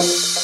you